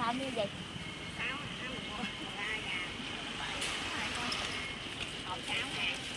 bao như vậy? Ngàn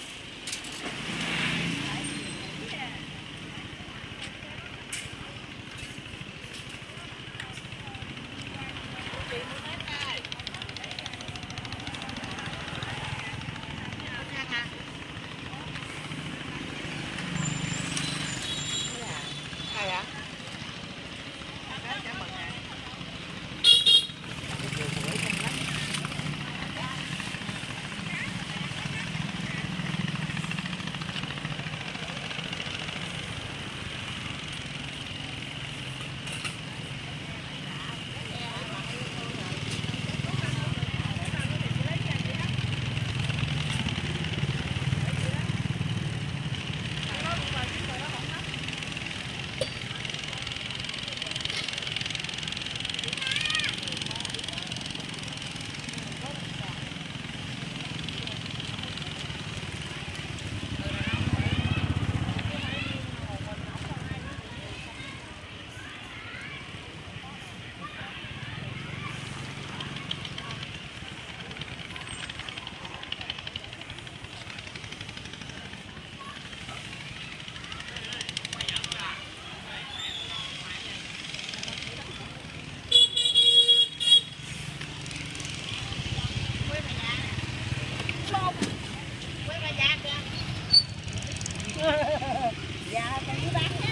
dạ con cứ bán nhé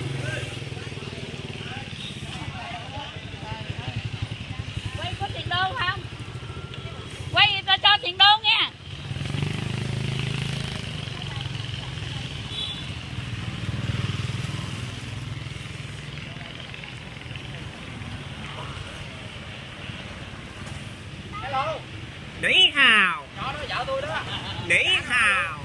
quay có tiền đô không? Quay ta cho tiền đô nha. Hello. Nỉ hào, đó đó vợ tôi đó. Nỉ hào.